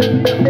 嗯嗯嗯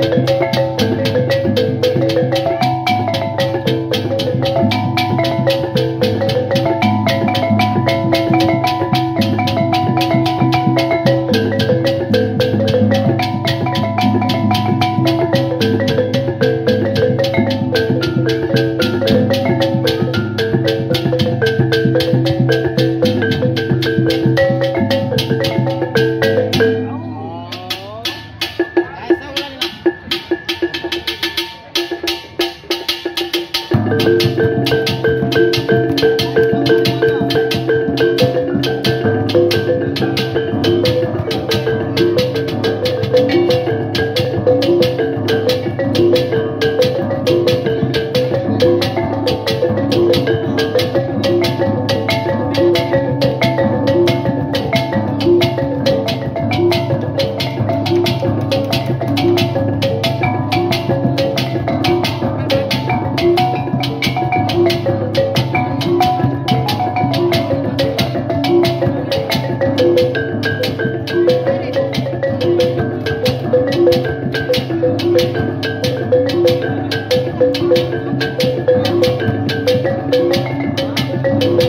Thank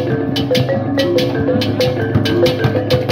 you.